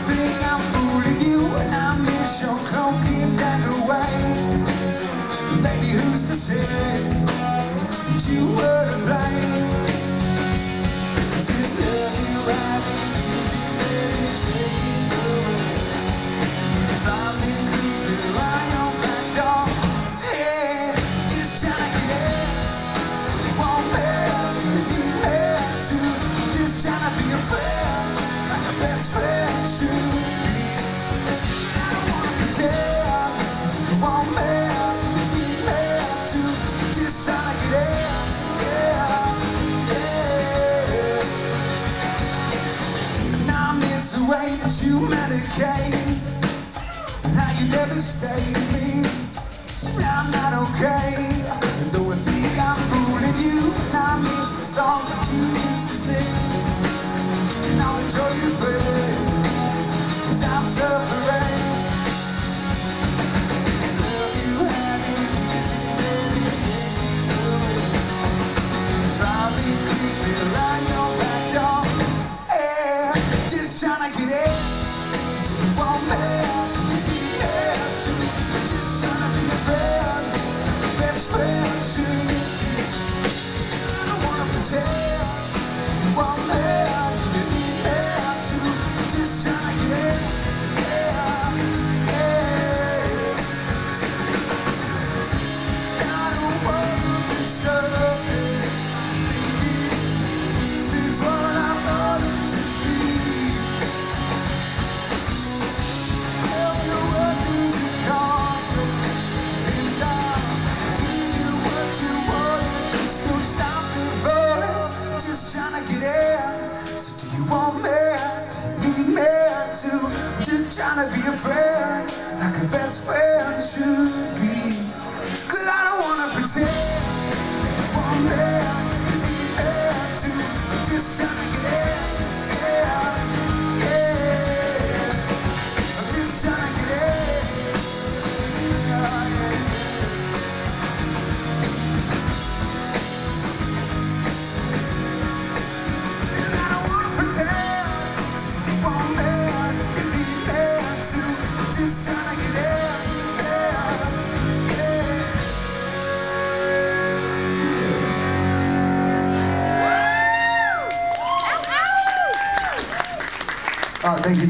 I'm fooling you and I miss your cloak and dagger way. Who's to say? you medicate, how you devastate me. I'm not okay. And though I think I'm fooling you, I miss the songs that you used to sing. And I'll enjoy your face, cause I'm suffering. Your back door. Yeah, just trying to get in. to. Just trying to be a friend, like a best friend should be. Uh, thank you.